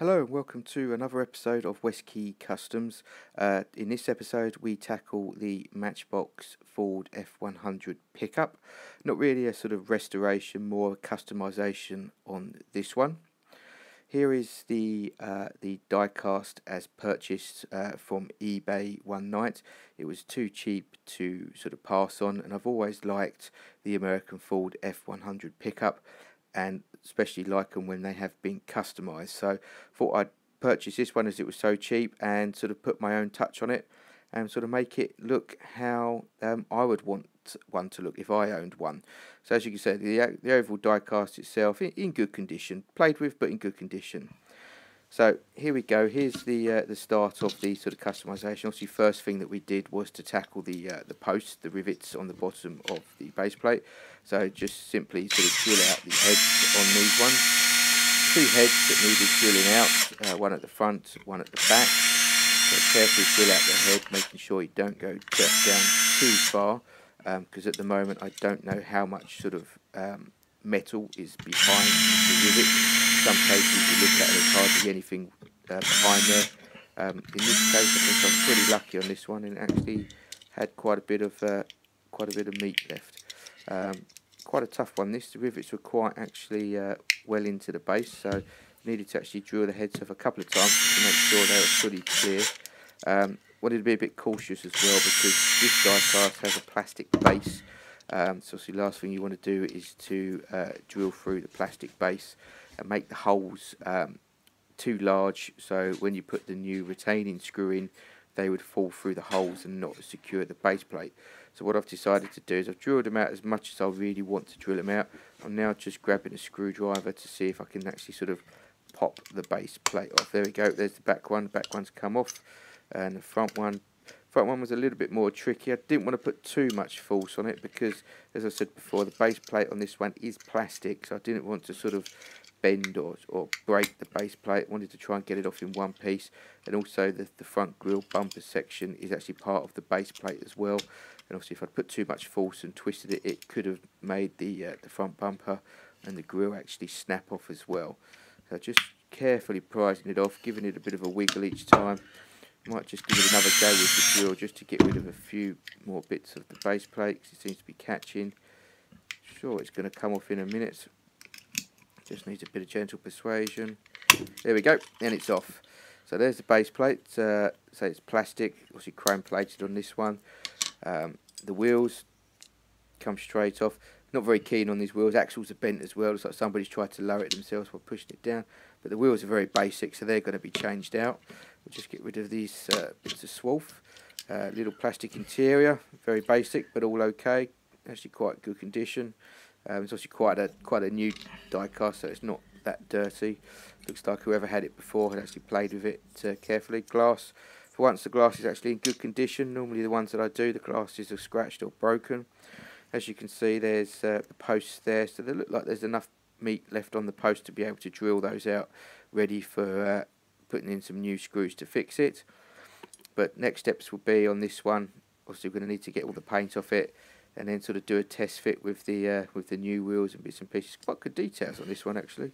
Hello and welcome to another episode of West Quay Customs. Uh, in this episode, we tackle the Matchbox Ford F100 pickup. Not really a sort of restoration, more a customization on this one. Here is the uh, the diecast as purchased uh, from eBay one night. It was too cheap to sort of pass on, and I've always liked the American Ford F100 pickup and especially like them when they have been customized. So thought I'd purchase this one as it was so cheap and sort of put my own touch on it and sort of make it look how um, I would want one to look if I owned one. So as you can see, the, the overall diecast itself in, in good condition, played with but in good condition. So here we go. Here's the uh, the start of the sort of customization. Obviously, first thing that we did was to tackle the uh, the posts, the rivets on the bottom of the base plate. So just simply sort of drill out the heads on these ones. Two heads that needed drilling out, uh, one at the front, one at the back. So carefully drill out the head, making sure you don't go down too far, because um, at the moment I don't know how much sort of um, metal is behind the rivet some cases you look at it, it's hardly anything uh, behind there. Um, in this case, I think I'm pretty lucky on this one, and actually had quite a bit of uh, quite a bit of meat left. Um, quite a tough one. This the rivets were quite actually uh, well into the base, so needed to actually drill the heads off a couple of times to make sure they were fully clear. Um, wanted to be a bit cautious as well because this die cast has a plastic base. Um, so the last thing you want to do is to uh, drill through the plastic base and make the holes um, too large so when you put the new retaining screw in they would fall through the holes and not secure the base plate. So what I've decided to do is I've drilled them out as much as I really want to drill them out. I'm now just grabbing a screwdriver to see if I can actually sort of pop the base plate off. There we go, there's the back one, the back one's come off and the front one front one was a little bit more tricky. I didn't want to put too much force on it because as I said before the base plate on this one is plastic so I didn't want to sort of bend or, or break the base plate. Wanted to try and get it off in one piece. And also the, the front grille bumper section is actually part of the base plate as well. And obviously if I'd put too much force and twisted it, it could have made the, uh, the front bumper and the grille actually snap off as well. So just carefully prizing it off, giving it a bit of a wiggle each time. Might just give it another go with the drill just to get rid of a few more bits of the base plate because it seems to be catching. Sure, it's going to come off in a minute. Just needs a bit of gentle persuasion. There we go, and it's off. So there's the base plate. Uh, so it's plastic, obviously chrome plated on this one. Um, the wheels come straight off. Not very keen on these wheels. Axles are bent as well. Looks like somebody's tried to lower it themselves while pushing it down. But the wheels are very basic, so they're going to be changed out. We'll just get rid of these uh, bits of swarf. Uh, little plastic interior, very basic, but all okay. Actually quite good condition. Um, it's actually quite a quite a new diecast, so it's not that dirty. Looks like whoever had it before had actually played with it uh, carefully. Glass, for once the glass is actually in good condition. Normally the ones that I do, the glasses are scratched or broken. As you can see, there's uh, the posts there, so they look like there's enough meat left on the post to be able to drill those out, ready for uh, putting in some new screws to fix it. But next steps will be on this one. Obviously, we're going to need to get all the paint off it and then sort of do a test fit with the uh, with the new wheels and bits and pieces. Quite good details on this one actually.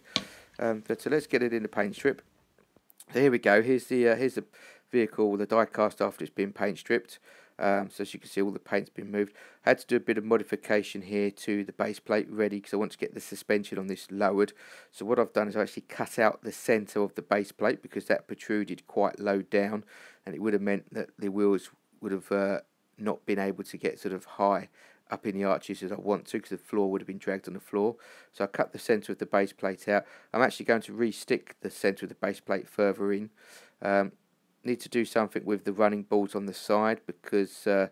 Um, but so let's get it in the paint strip. Here we go. Here's the uh, here's the vehicle, the die cast after it's been paint stripped. Um, so as you can see, all the paint's been moved. I had to do a bit of modification here to the base plate ready because I want to get the suspension on this lowered. So what I've done is I actually cut out the centre of the base plate because that protruded quite low down, and it would have meant that the wheels would have uh, not been able to get sort of high up in the arches as I want to because the floor would have been dragged on the floor. So I cut the centre of the base plate out. I'm actually going to re-stick the centre of the base plate further in. Um, need to do something with the running boards on the side because uh,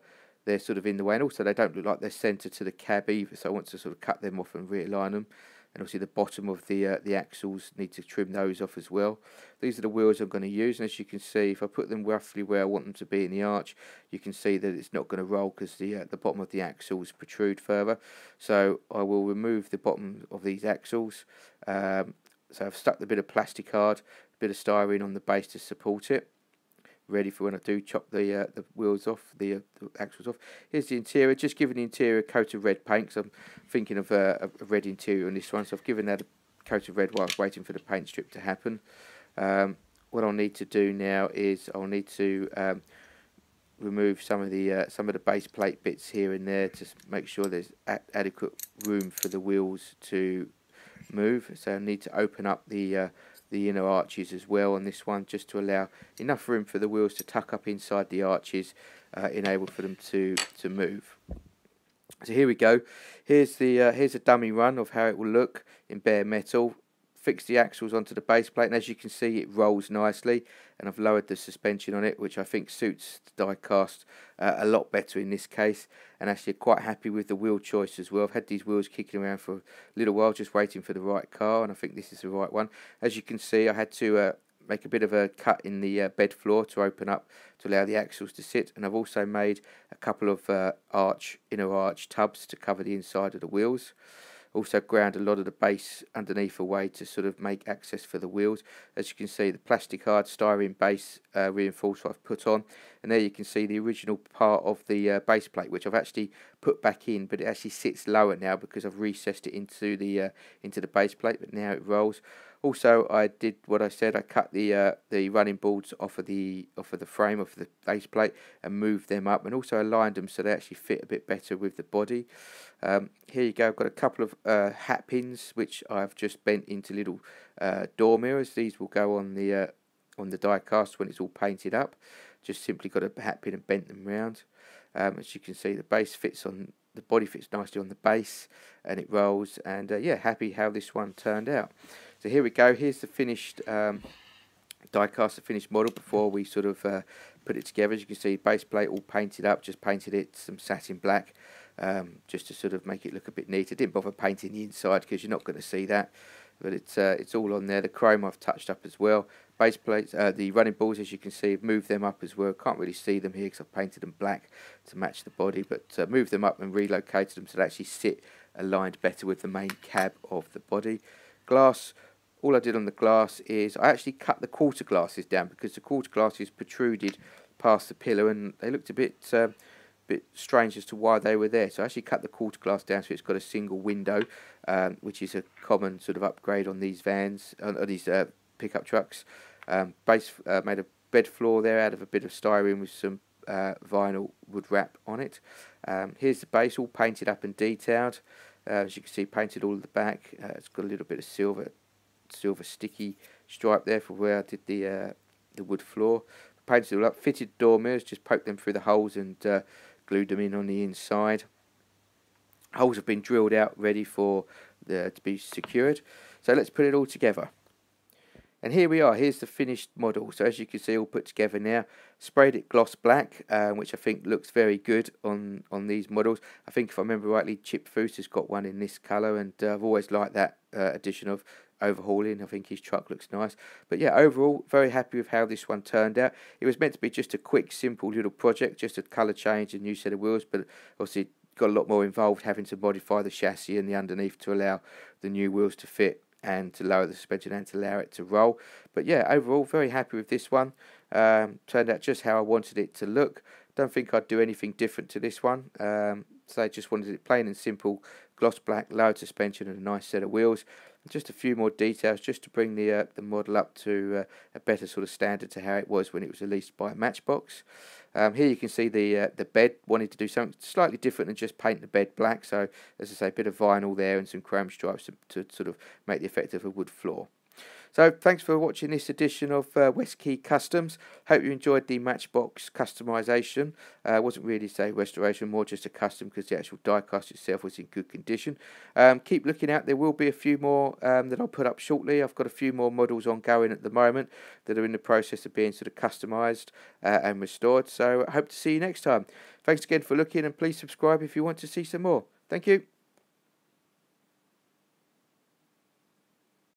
they're sort of in the way. And also they don't look like they're centred to the cab either so I want to sort of cut them off and realign them. And obviously the bottom of the uh, the axles need to trim those off as well. These are the wheels I'm going to use and as you can see if I put them roughly where I want them to be in the arch you can see that it's not going to roll because the uh, the bottom of the axles protrude further. So I will remove the bottom of these axles um, so I've stuck the bit of plastic hard, a bit of styrene on the base to support it ready for when I do chop the uh, the wheels off, the, uh, the, axles off. Here's the interior, just giving the interior a coat of red paint, because I'm thinking of uh, a red interior on this one, so I've given that a coat of red while I was waiting for the paint strip to happen. Um, what I'll need to do now is I'll need to um, remove some of the uh, some of the base plate bits here and there to make sure there's adequate room for the wheels to move. So I need to open up the uh, the inner arches as well on this one just to allow enough room for the wheels to tuck up inside the arches, uh, enable for them to to move. So here we go. Here's the uh, here's a dummy run of how it will look in bare metal fix the axles onto the base plate and as you can see it rolls nicely and I've lowered the suspension on it which I think suits the die cast uh, a lot better in this case and actually quite happy with the wheel choice as well. I've had these wheels kicking around for a little while just waiting for the right car and I think this is the right one. As you can see I had to uh, make a bit of a cut in the uh, bed floor to open up to allow the axles to sit and I've also made a couple of uh, arch inner arch tubs to cover the inside of the wheels also ground a lot of the base underneath away to sort of make access for the wheels. As you can see, the plastic hard styrene base uh, reinforcer I've put on, and there you can see the original part of the uh, base plate, which I've actually put back in, but it actually sits lower now because I've recessed it into the uh, into the base plate. But now it rolls. Also, I did what I said. I cut the uh, the running boards off of the off of the frame of the base plate and moved them up, and also aligned them so they actually fit a bit better with the body. Um, here you go. I've got a couple of uh, hat pins which I've just bent into little uh, door mirrors. These will go on the uh, on the die cast when it's all painted up. Just simply got a hat pin and bent them round. Um, as you can see, the base fits on the body fits nicely on the base, and it rolls. And uh, yeah, happy how this one turned out. So here we go. Here's the finished um, die-cast, the finished model before we sort of uh, put it together. As you can see, base plate all painted up. Just painted it some satin black um, just to sort of make it look a bit neater. Didn't bother painting the inside because you're not going to see that. But it's uh, it's all on there. The chrome I've touched up as well. Base plates, uh, the running boards, as you can see, I've moved them up as well. Can't really see them here because I've painted them black to match the body, but uh, moved them up and relocated them so they actually sit aligned better with the main cab of the body. Glass, all I did on the glass is I actually cut the quarter glasses down because the quarter glasses protruded past the pillar and they looked a bit uh, bit strange as to why they were there. So I actually cut the quarter glass down so it's got a single window, um, which is a common sort of upgrade on these vans, on, on these uh, pickup trucks. Um, base uh, made a bed floor there out of a bit of styrene with some uh, vinyl wood wrap on it. Um, here's the base all painted up and detailed. Uh, as you can see, painted all the back. Uh, it's got a little bit of silver silver sticky stripe there for where I did the uh, the wood floor. Painted it all up, fitted door mirrors, just poked them through the holes and uh, glued them in on the inside. Holes have been drilled out, ready for the to be secured. So let's put it all together. And here we are, here's the finished model. So as you can see, all put together now. Sprayed it gloss black, uh, which I think looks very good on, on these models. I think if I remember rightly, Chip Foose has got one in this colour, and uh, I've always liked that uh, addition of Overhaulin'. I think his truck looks nice. But yeah, overall, very happy with how this one turned out. It was meant to be just a quick, simple little project, just a colour change and new set of wheels, but obviously got a lot more involved having to modify the chassis and the underneath to allow the new wheels to fit and to lower the suspension and to allow it to roll. But yeah, overall, very happy with this one. Um, turned out just how I wanted it to look. Don't think I'd do anything different to this one. Um, so I just wanted it plain and simple, gloss black, lowered suspension and a nice set of wheels just a few more details just to bring the uh, the model up to uh, a better sort of standard to how it was when it was released by Matchbox. Um, here you can see the uh, the bed wanted to do something slightly different than just paint the bed black. So as I say, a bit of vinyl there and some chrome stripes to, to sort of make the effect of a wood floor. So thanks for watching this edition of uh, West Quay Customs. Hope you enjoyed the Matchbox customization. Uh, wasn't really say restoration, more just a custom because the actual die cast itself was in good condition. Um, keep looking out. There will be a few more um, that I'll put up shortly. I've got a few more models ongoing at the moment that are in the process of being sort of customized uh, and restored. So I hope to see you next time. Thanks again for looking and please subscribe if you want to see some more. Thank you.